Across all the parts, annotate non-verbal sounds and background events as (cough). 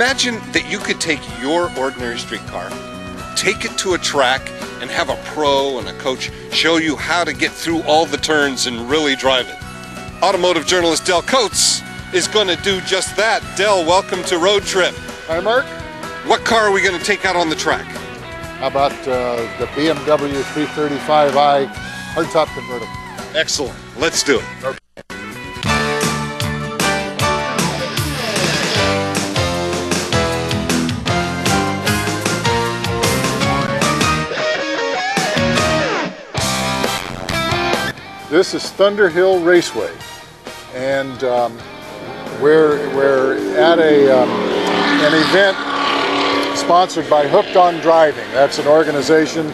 Imagine that you could take your ordinary street car, take it to a track, and have a pro and a coach show you how to get through all the turns and really drive it. Automotive journalist Del Coates is going to do just that. Del, welcome to Road Trip. Hi, Mark. What car are we going to take out on the track? How about uh, the BMW 335i hardtop convertible? Excellent. Let's do it. This is Thunderhill Raceway, and um, we're, we're at a, um, an event sponsored by Hooked on Driving. That's an organization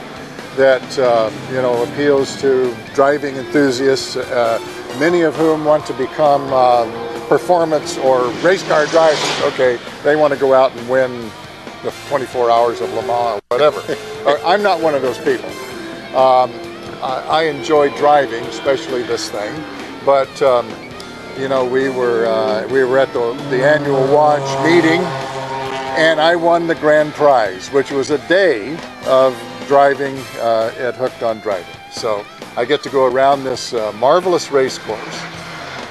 that uh, you know appeals to driving enthusiasts, uh, many of whom want to become uh, performance or race car drivers. Okay, they want to go out and win the 24 hours of Le Mans or whatever. (laughs) I'm not one of those people. Um, I enjoy driving, especially this thing. But um, you know, we were uh, we were at the, the annual watch meeting, and I won the grand prize, which was a day of driving uh, at Hooked on Driving. So I get to go around this uh, marvelous race course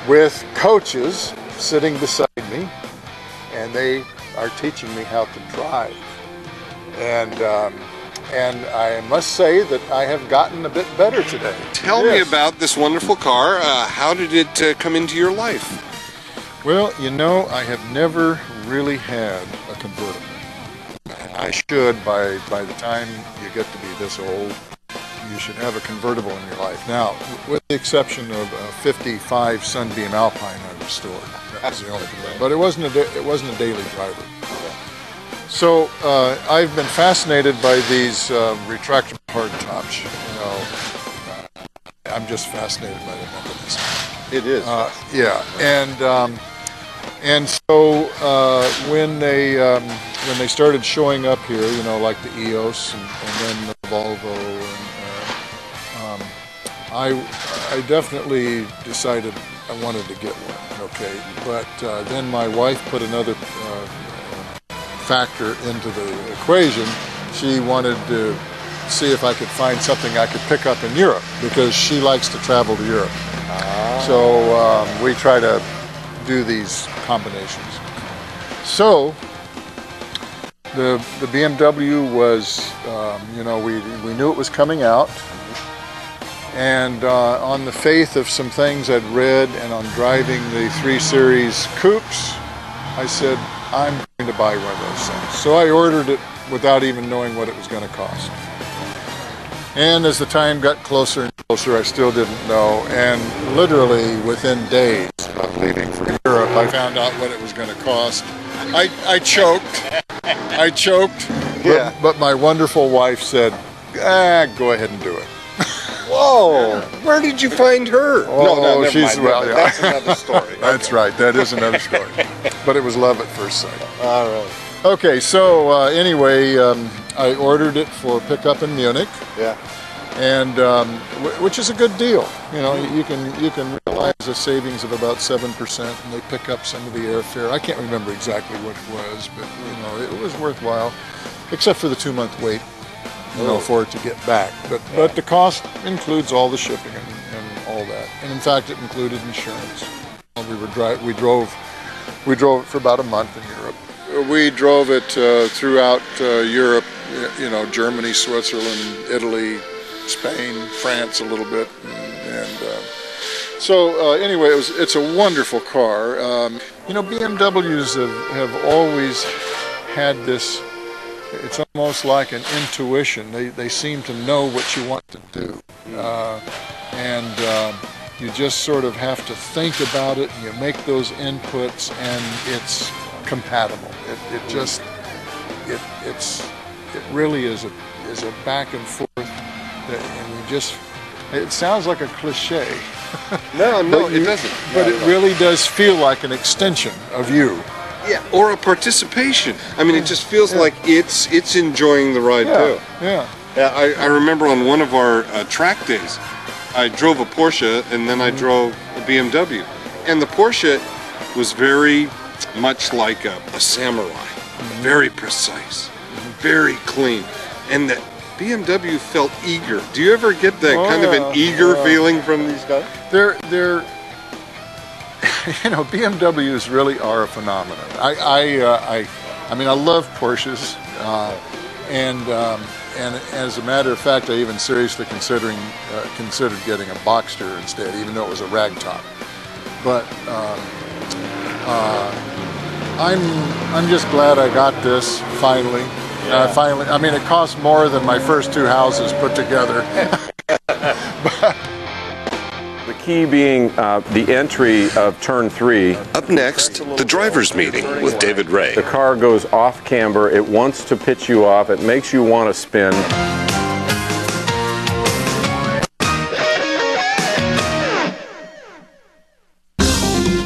with coaches sitting beside me, and they are teaching me how to drive. And um, and I must say that I have gotten a bit better today. Tell yes. me about this wonderful car. Uh, how did it uh, come into your life? Well, you know, I have never really had a convertible. I should by by the time you get to be this old. You should have a convertible in your life. Now, with the exception of a 55 Sunbeam Alpine I restored. That was the only convertible. But it wasn't a it wasn't a daily driver. So uh, I've been fascinated by these uh, retractable hardtops. You know, uh, I'm just fascinated by the mechanism. It is. Uh, yeah, and um, and so uh, when they um, when they started showing up here, you know, like the EOS and, and then the Volvo, and uh, um, I I definitely decided I wanted to get one. Okay, but then my wife put another factor into the equation, she wanted to see if I could find something I could pick up in Europe because she likes to travel to Europe. Ah. So um, we try to do these combinations. So the the BMW was, um, you know, we we knew it was coming out, and uh, on the faith of some things I'd read and on driving the 3 Series coupes, I said, I'm to buy one of those things. So I ordered it without even knowing what it was going to cost. And as the time got closer and closer, I still didn't know. And literally within days of leaving for Europe, I found out what it was going to cost. I, I choked. I choked. Yeah. But, but my wonderful wife said, ah, go ahead and do it. Whoa! (laughs) Where did you find her? Oh, no, no, she's mind. well. Yeah. That's another story. That's right. That is another story. (laughs) but it was love at first sight. All right. Okay, so uh, anyway, um, I ordered it for pickup in Munich. Yeah. And um, which is a good deal. You know, you can you can realize a savings of about seven percent, and they pick up some of the airfare. I can't remember exactly what it was, but you know, it was worthwhile, except for the two-month wait you know, for it to get back. But but the cost includes all the shipping and, and all that. And in fact, it included insurance. We were dri- we drove we drove it for about a month in Europe. We drove it uh, throughout uh, Europe, you know, Germany, Switzerland, Italy, Spain, France a little bit, and, and uh, so uh, anyway, it was it's a wonderful car. Um, you know, BMWs have, have always had this it's almost like an intuition. They, they seem to know what you want to do. Uh, and uh, you just sort of have to think about it and you make those inputs and it's compatible. It, it just, it, it's, it really is a, is a back and forth that, and you just, it sounds like a cliche. (laughs) No, no, you, it doesn't. But it really does feel like an extension of you. Yeah, or a participation. I mean, it just feels yeah. like it's it's enjoying the ride yeah. too. Yeah. Yeah. I, I remember on one of our uh, track days, I drove a Porsche and then I mm-hmm. drove a BMW, and the Porsche was very much like a, a samurai. very precise, very clean, and the BMW felt eager. Do you ever get that Oh, kind of an eager yeah. feeling from these guys? They're they're (laughs) you know BMWs really are a phenomenon. I I uh, I, I mean I love Porsches, uh, and um, and as a matter of fact, I even seriously considering uh, considered getting a Boxster instead, even though it was a ragtop. But um, uh, I'm I'm just glad I got this finally. Uh, finally, I mean, it cost more than my first two houses put together. (laughs) The key being uh, the entry of turn three. Up next, the driver's meeting with David Ray. The car goes off camber. It wants to pitch you off. It makes you want to spin.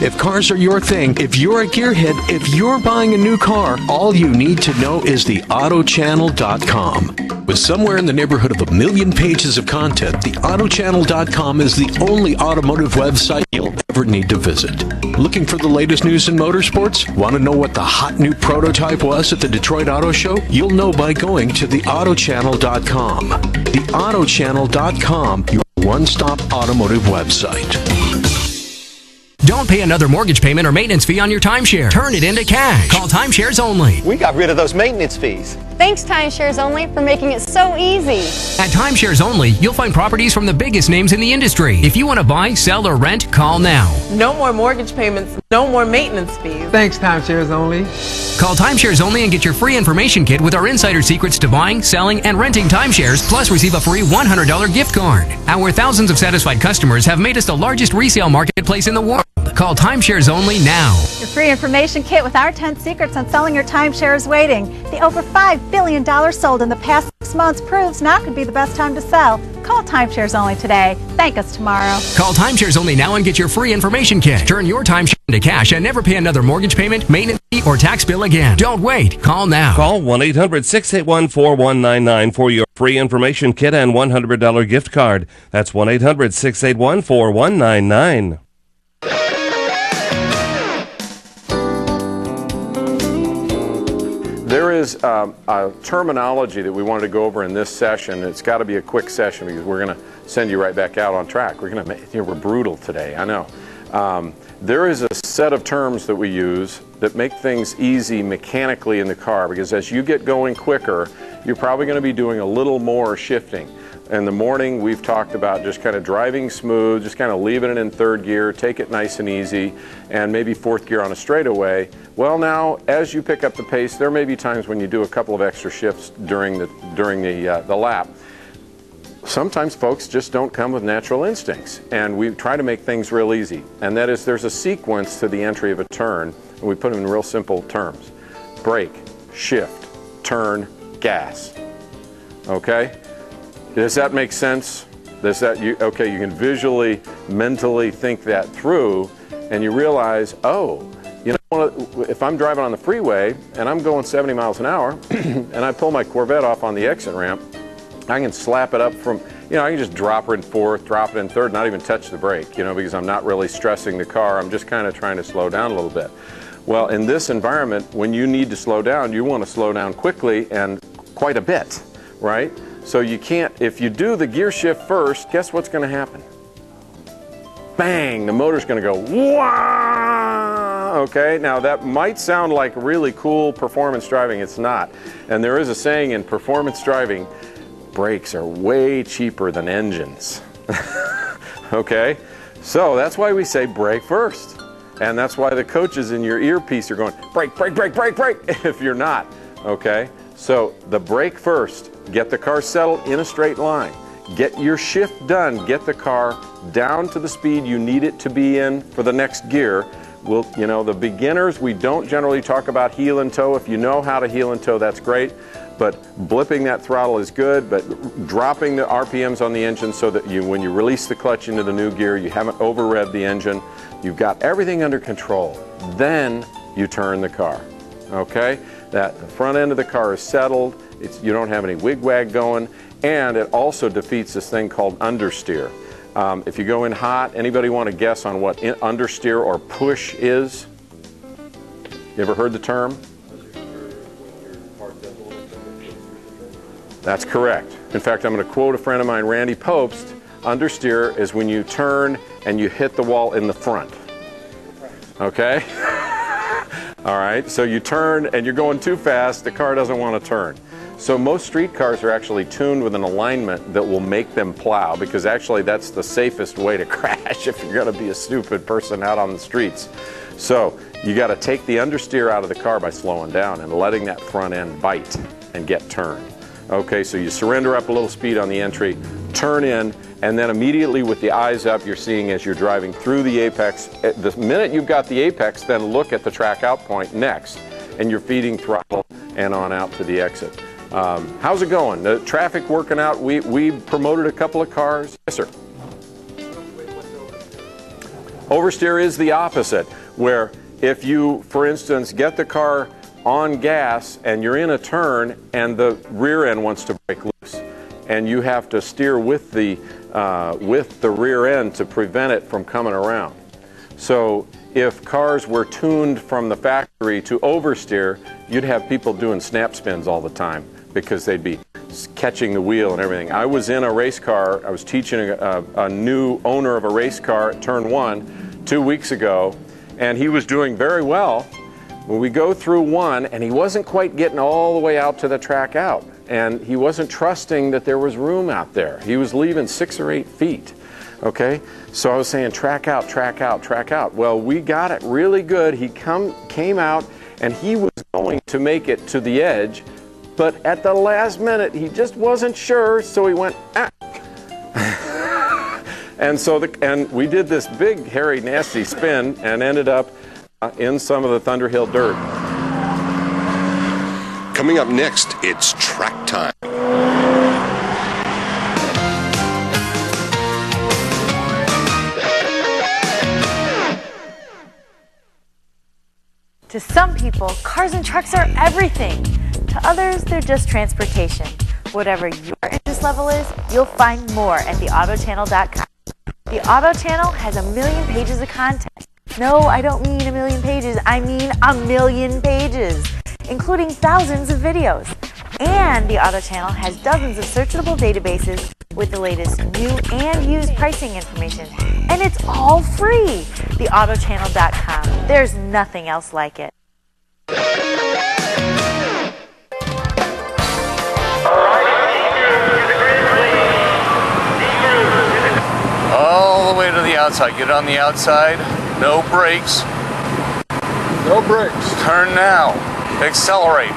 If cars are your thing, if you're a gearhead, if you're buying a new car, all you need to know is the AutoChannel.com. With somewhere in the neighborhood of a million pages of content, the AutoChannel.com is the only automotive website you'll ever need to visit. Looking for the latest news in motorsports? Want to know what the hot new prototype was at the Detroit Auto Show? You'll know by going to the AutoChannel.com. The AutoChannel.com, your one stop automotive website. Don't pay another mortgage payment or maintenance fee on your timeshare. Turn it into cash. Call timeshares only. We got rid of those maintenance fees. Thanks, Timeshares Only, for making it so easy. At timeshares only, you'll find properties from the biggest names in the industry. If you want to buy, sell, or rent, call now. No more mortgage payments, no more maintenance fees. Thanks, timeshares only. Call timeshares only and get your free information kit with our insider secrets to buying, selling, and renting timeshares, plus receive a free $100 gift card. Our thousands of satisfied customers have made us the largest resale marketplace in the world. Call timeshares only now. Your free information kit with our 10 secrets on selling your timeshare is waiting. The over $5 billion sold in the past six months proves now could be the best time to sell. Call Timeshares Only today. Thank us tomorrow. Call timeshares only now and get your free information kit. Turn your timeshare into cash and never pay another mortgage payment, maintenance fee, or tax bill again. Don't wait. Call now. Call 1 800 681 4199 for your free information kit and $100 gift card. That's 1 800 681 4199. There is um, a terminology that we wanted to go over in this session. It's got to be a quick session because we're going to send you right back out on track. We're going to, you know, we're brutal today. I know. Um, there is a set of terms that we use that make things easy mechanically in the car because as you get going quicker, you're probably going to be doing a little more shifting. In the morning, we've talked about just kind of driving smooth, just kind of leaving it in third gear, take it nice and easy, and maybe fourth gear on a straightaway. Well, now as you pick up the pace, there may be times when you do a couple of extra shifts during the during the uh, the lap. Sometimes folks just don't come with natural instincts, and we try to make things real easy. And that is, there's a sequence to the entry of a turn, and we put them in real simple terms: brake, shift, turn, gas. Okay. Does that make sense? Does that you okay? You can visually, mentally think that through, and you realize, oh, you know, if I'm driving on the freeway and I'm going 70 miles an hour, (clears throat) and I pull my Corvette off on the exit ramp, I can slap it up from, you know, I can just drop it in fourth, drop it in third, not even touch the brake, you know, because I'm not really stressing the car. I'm just kind of trying to slow down a little bit. Well, in this environment, when you need to slow down, you want to slow down quickly and quite a bit, right? So you can't, if you do the gear shift first, guess what's going to happen? Bang, the motor's going to go, wah! Okay, now that might sound like really cool performance driving. It's not. And there is a saying in performance driving brakes are way cheaper than engines. (laughs) okay, so that's why we say brake first. And that's why the coaches in your earpiece are going, break, break, break, break, break, (laughs) if you're not. Okay, so the brake first. Get the car settled in a straight line. Get your shift done. Get the car down to the speed you need it to be in for the next gear. We'll, you know, the beginners, we don't generally talk about heel and toe. If you know how to heel and toe, that's great. But blipping that throttle is good, but dropping the RPMs on the engine so that you, when you release the clutch into the new gear, you haven't over revved the engine. You've got everything under control. Then you turn the car. Okay? That the front end of the car is settled. It's, you don't have any wig-wag going, and it also defeats this thing called understeer. Um, if you go in hot, anybody want to guess on what in, understeer or push is? You ever heard the term? That's correct. In fact, I'm going to quote a friend of mine, Randy Pobst. Understeer is when you turn and you hit the wall in the front. Okay? (laughs) All right, so you turn and you're going too fast, the car doesn't want to turn. So most street cars are actually tuned with an alignment that will make them plow because actually that's the safest way to (laughs) crash if you're going to be a stupid person out on the streets. So you got to take the understeer out of the car by slowing down and letting that front end bite and get turned. Okay, so you surrender up a little speed on the entry, turn in, and then immediately with the eyes up, you're seeing as you're driving through the apex. The minute you've got the apex, then look at the track out point next, and you're feeding throttle and on out to the exit. Um, how's it going? The traffic working out? We, we promoted a couple of cars. Yes, sir. Oversteer is the opposite, where if you, for instance, get the car on gas and you're in a turn and the rear end wants to break loose, and you have to steer with the uh, with the rear end to prevent it from coming around. So if cars were tuned from the factory to oversteer, you'd have people doing snap spins all the time because they'd be catching the wheel and everything. I was in a race car. I was teaching a, a new owner of a race car at turn one two weeks ago, and he was doing very well. We go through one, and he wasn't quite getting all the way out to the track out, and he wasn't trusting that there was room out there. He was leaving six or eight feet. Okay, so I was saying track out, track out, track out. Well, we got it really good. He come came out, and he was going to make it to the edge, but at the last minute he just wasn't sure, so he went. Ah. (laughs) and so the, and we did this big hairy nasty spin and ended up Uh, in some of the Thunderhill dirt. Coming up next, it's track time. To some people, cars and trucks are everything. To others, they're just transportation. Whatever your interest level is, you'll find more at theautochannel.com. The Auto Channel has a million pages of content. No, I don't mean a million pages, I mean a million pages, including thousands of videos. And the Auto Channel has dozens of searchable databases with the latest new and used pricing information. And it's all free. TheAutoChannel.com. There's nothing else like it. All the way to the outside. Get it on the outside. No brakes. No brakes. Turn now. Accelerate.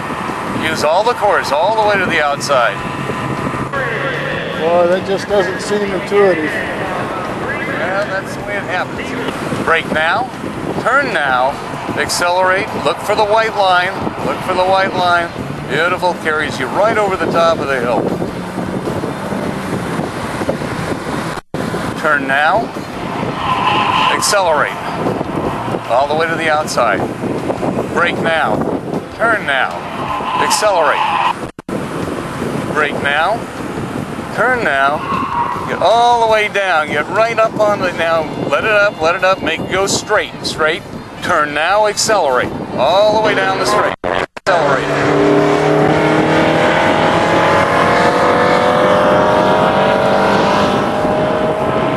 Use all the cords all the way to the outside. Boy, that just doesn't seem intuitive. Yeah, that's the way it happens. Brake now. Turn now. Accelerate. Look for the white line. Look for the white line. Beautiful. Carries you right over the top of the hill. Turn now. Accelerate. All the way to the outside. Brake now. Turn now. Accelerate. Brake now. Turn now. Get all the way down. Get right up on the now. Let it up. Let it up. Make it go straight. Straight. Turn now. Accelerate. All the way down the straight. Accelerate.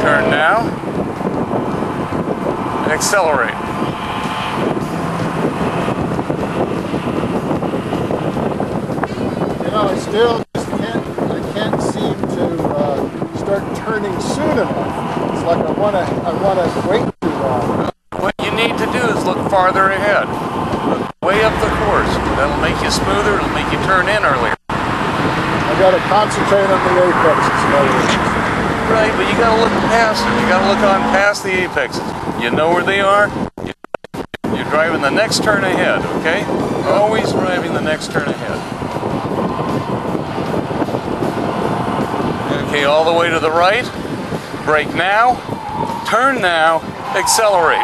Turn now. Accelerate. You know, I still just can't, I can't seem to uh, start turning soon enough. It's like I want to, I want to wait too long. What you need to do is look farther ahead. Look way up the course. That'll make you smoother. It'll make you turn in earlier. I got to concentrate on the apexes. Right, but you gotta look past it. You gotta look on past the apexes. You know where they are. You're driving the next turn ahead, okay? Always driving the next turn ahead. Okay, all the way to the right. Brake now. Turn now. Accelerate.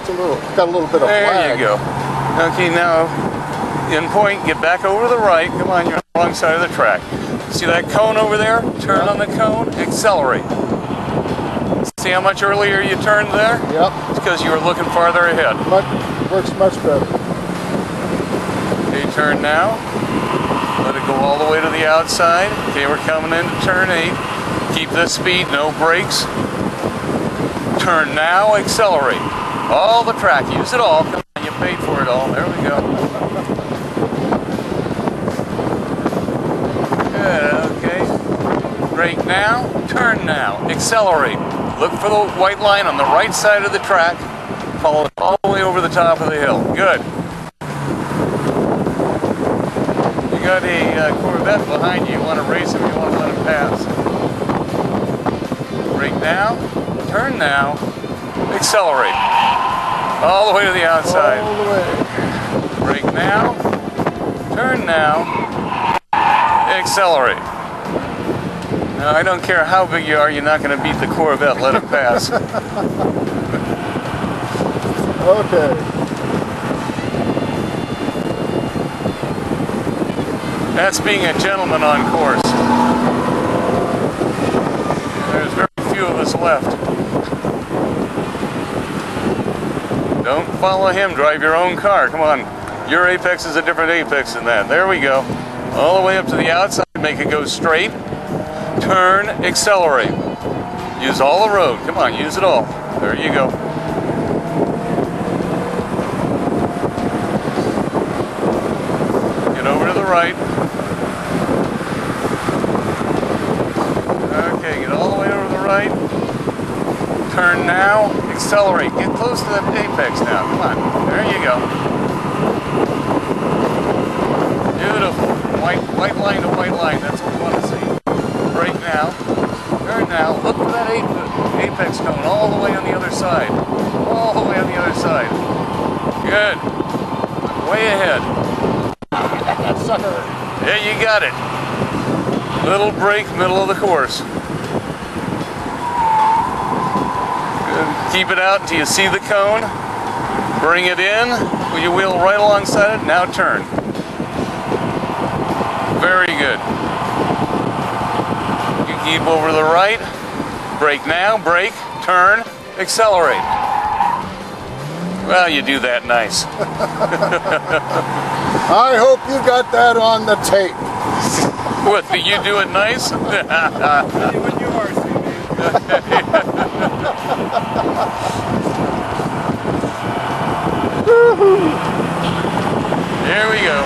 It's a little, got a little bit of There flag. you go. Okay, now in point, get back over to the right. Come on, you're on the wrong side of the track. See that cone over there? Turn on the cone, accelerate. See how much earlier you turned there? Yep. It's because you were looking farther ahead. Much, works much better. Okay, turn now. Let Let it go all the way to the outside. Okay, we're coming into turn eight. Keep the speed, no brakes. Turn now, accelerate. All the track, use it all. Come on, you paid for it all. There we go. Good, okay. Brake now, turn now, accelerate. Look for the white line on the right side of the track. Follow it all the way over the top of the hill. Good. You got a uh, Corvette behind you. You want to race him, you want to let him pass. Brake now, turn now, accelerate. All the way to the outside. All the way. Brake now, turn now, accelerate. Now, I don't care how big you are, you're not going to beat the Corvette. Let it pass. (laughs) Okay. That's being a gentleman on course. There's very few of us left. Don't follow him, drive your own car. Come on. Your apex is a different apex than that. There we go. All the way up to the outside, make it go straight. Turn, accelerate. Use all the road. Come on, use it all. There you go. Get over to the right. Okay, get all the way over to the right. Turn now, accelerate. Get close to that apex now. Come on. There you go. Beautiful. White, white line to white line. That's what we want to see. Right now. Turn now. Look for that ape- apex cone all the way on the other side. All the way on the other side. Good. Way ahead. (laughs) Sucker. Yeah, you got it. Little break, middle of the course. Good. Keep it out until you see the cone. Bring it in. Put your wheel right alongside it. Now turn. Very good. You keep over the right. Brake now. Brake. Turn. Accelerate. Well, you do that nice. (laughs) I hope you got that on the tape. What, do you do it nice? (laughs) (laughs) There we go.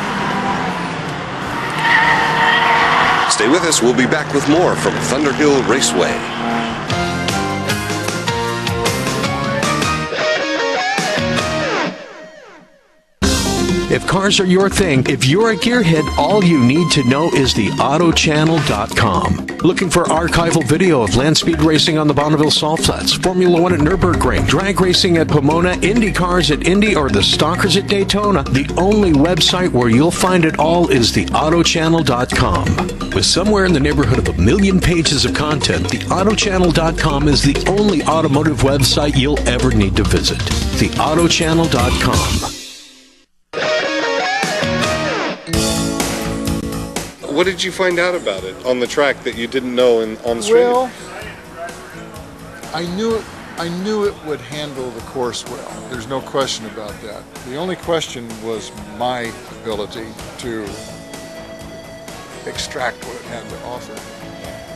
Stay with us. We'll be back with more from Thunderhill Raceway. If cars are your thing, if you're a gearhead, all you need to know is the AutoChannel.com. Looking for archival video of land speed racing on the Bonneville Salt Flats, Formula One at Nürburgring, drag racing at Pomona, Indy cars at Indy, or the Stalkers at Daytona, the only website where you'll find it all is the AutoChannel.com. With somewhere in the neighborhood of a million pages of content, the AutoChannel.com is the only automotive website you'll ever need to visit. The AutoChannel.com. What did you find out about it on the track that you didn't know in, on the street? Well, I knew it. I knew it would handle the course well. There's no question about that. The only question was my ability to extract what it had to offer.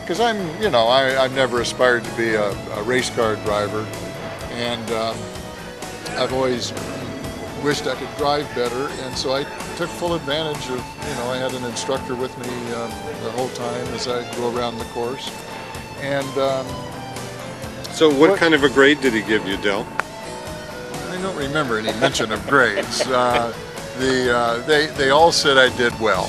Because I'm, you know, I, I've never aspired to be a, a race car driver, and um, I've always wished I could drive better, and so I took full advantage of, you know, I had an instructor with me um, the whole time as I go around the course, and um, so, what, what- kind of a grade did he give you, Del? I don't remember any mention of grades. Uh, the uh, they they all said I did well.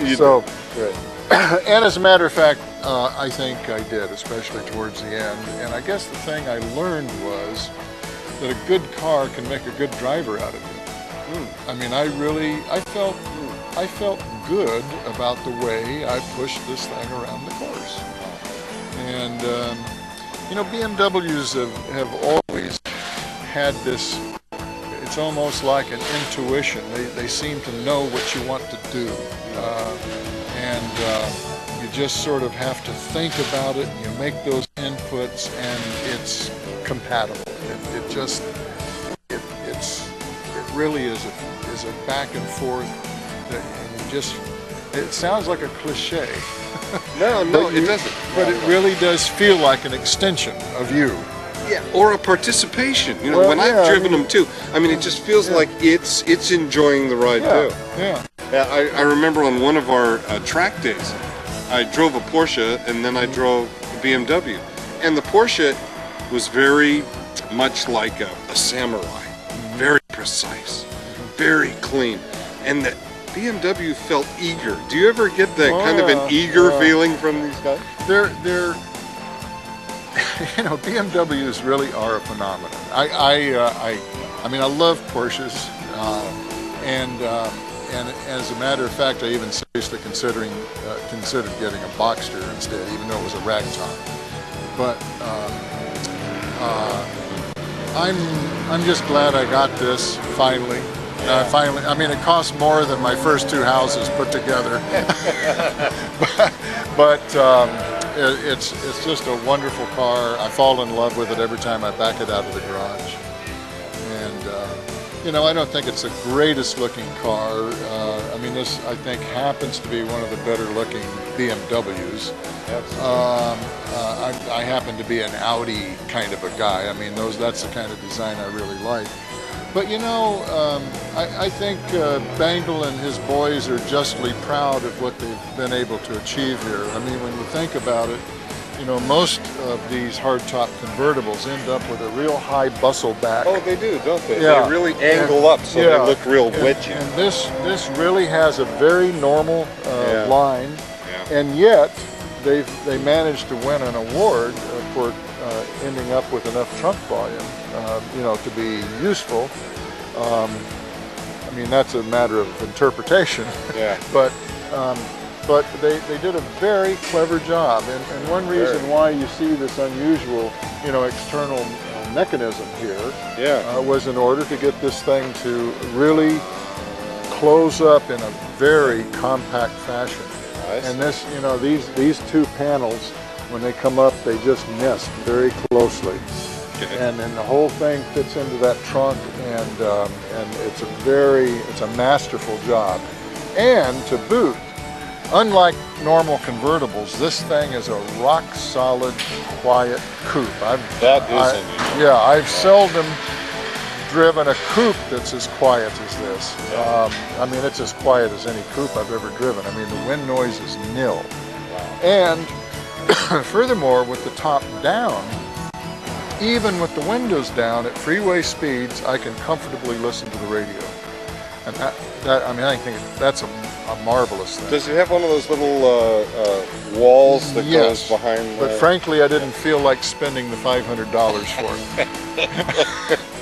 (laughs) You so, (clears throat) and as a matter of fact, uh, I think I did, especially towards the end. And I guess the thing I learned was that a good car can make a good driver out of it. I mean, I really I felt I felt good about the way I pushed this thing around the course. And um, you know, BMWs have, have always had this, it's almost like an intuition. They, they seem to know what you want to do. Uh, and uh, you just sort of have to think about it, and you make those inputs, and it's compatible. It, just, it, it's, it really is a, is a back and forth that and you just it sounds like a cliche. (laughs) No, no, But it doesn't. But it really does feel like an extension of you. Yeah, or a participation. You know, Well, when yeah, I I've driven mean- them too, I mean, it just feels like it's it's enjoying the ride Yeah, too. yeah. Yeah, I, I remember on one of our uh, track days, I drove a Porsche and then I drove a BMW, and the Porsche was very much like a, a samurai, very precise, very clean, and the BMW felt eager. Do you ever get that Oh, kind of an eager yeah. feeling from these guys? They're they're (laughs) you know BMWs really are a phenomenon. I I uh, I, I mean I love Porsches, uh, and uh, and as a matter of fact, I even seriously considering uh, considered getting a Boxster instead, even though it was a ragtop. But um, uh, I'm I'm just glad I got this finally. Uh, finally, I mean, it cost more than my first two houses put together. (laughs) but but um, it, it's it's just a wonderful car. I fall in love with it every time I back it out of the garage. And uh, you know, I don't think it's the greatest looking car. Uh, I mean, this I think happens to be one of the better looking BMWs. Um, uh, I, I happen to be an Audi kind of a guy. I mean, those that's the kind of design I really like. But you know, um, I, I think uh, Bangle and his boys are justly proud of what they've been able to achieve here. I mean, when you think about it, you know, most of these hardtop convertibles end up with a real high bustle back. Oh, they do, don't they? Yeah. They really angle And- up so yeah. they look real And- wedgy. And this this really has a very normal uh, Yeah. line, Yeah. and yet they've they managed to win an award for uh, ending up with enough trunk volume, uh, you know, to be useful. Um, I mean, that's a matter of interpretation. Yeah. (laughs) but um, but they, they did a very clever job, and, and one reason Very. why you see this unusual, you know, external uh, mechanism here Yeah. uh, was in order to get this thing to really close up in a very compact fashion. See. And this, you know, these these two panels, when they come up, they just nest very closely. Okay. And then the whole thing fits into that trunk, and um, and it's a very, it's a masterful job. And to boot, unlike normal convertibles, this thing is a rock solid, quiet coupe. I've, That is I- Yeah, I've seldom driven a coupe that's as quiet as this. Um, I mean, it's as quiet as any coupe I've ever driven. I mean, the wind noise is nil. And (coughs) furthermore, with the top down, even with the windows down at freeway speeds, I can comfortably listen to the radio. And that, that I mean, I think that's a, a marvelous thing. Does it have one of those little uh, uh, walls that yes, goes behind? but frankly, I didn't feel like spending the $500 for it. (laughs) (laughs)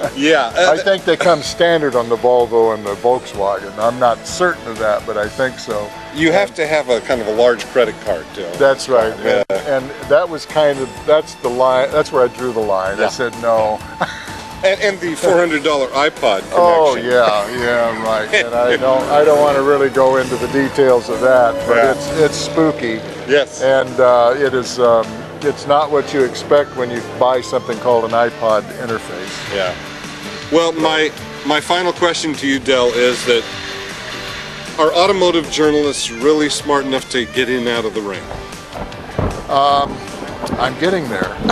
(laughs) yeah, uh, I think they come standard on the Volvo and the Volkswagen. I'm not certain of that, but I think so. you have to have a kind of a large credit card too. That's right. Yeah. And, and that was kind of, that's the line, that's where I drew the line. Yeah. I said no. (laughs) And, and the four hundred dollar iPod (laughs) connection. Oh yeah, yeah, right. And I don't, I don't want to really go into the details of that, but Yeah. it's it's spooky, Yes. and uh, it is. Um, it's not what you expect when you buy something called an iPod interface. Yeah. Well, my my final question to you, Del, is that are automotive journalists really smart enough to get in out of the rain? Um, I'm getting there. (laughs)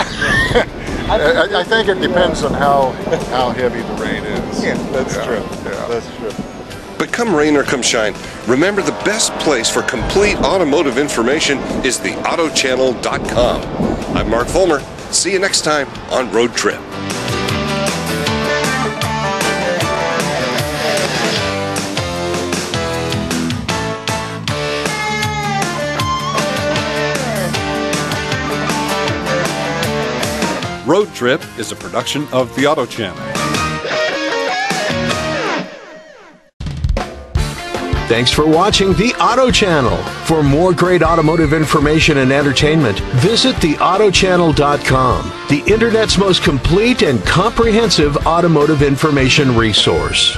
I, I think it depends on how how heavy the rain is. Yeah, that's Yeah, true. Yeah. That's true. But come rain or come shine, remember the best place for complete automotive information is the AutoChannel.com. I'm Mark Fulmer. See you next time on Road Trip. Road Trip is a production of the Auto Channel. Thanks for watching the Auto Channel. For more great automotive information and entertainment, visit theautochannel.com, the internet's most complete and comprehensive automotive information resource.